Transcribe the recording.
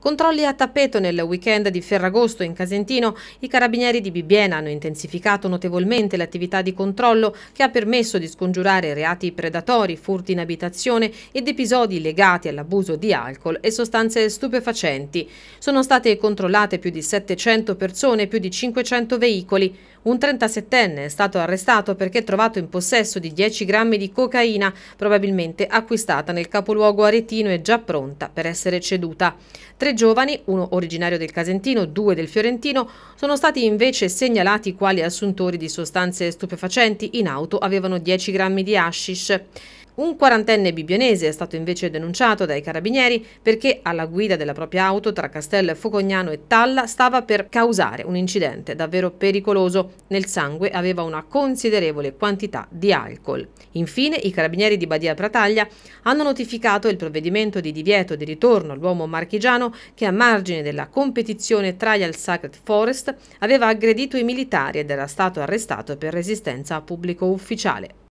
Controlli a tappeto nel weekend di Ferragosto in Casentino, i carabinieri di Bibbiena hanno intensificato notevolmente l'attività di controllo che ha permesso di scongiurare reati predatori, furti in abitazione ed episodi legati all'abuso di alcol e sostanze stupefacenti. Sono state controllate più di 700 persone e più di 500 veicoli. Un 37enne è stato arrestato perché trovato in possesso di 10 grammi di cocaina, probabilmente acquistata nel capoluogo aretino e già pronta per essere ceduta. Tre giovani, uno originario del Casentino, due del Fiorentino, sono stati invece segnalati quali assuntori di sostanze stupefacenti. In auto avevano 10 grammi di hashish. Un quarantenne bibbionese è stato invece denunciato dai carabinieri perché alla guida della propria auto tra Castello Focognano e Talla stava per causare un incidente davvero pericoloso. Nel sangue aveva una considerevole quantità di alcol. Infine, i carabinieri di Badia Prataglia hanno notificato il provvedimento di divieto di ritorno all'uomo marchigiano che a margine della competizione Trial Sacred Forest aveva aggredito i militari ed era stato arrestato per resistenza a pubblico ufficiale.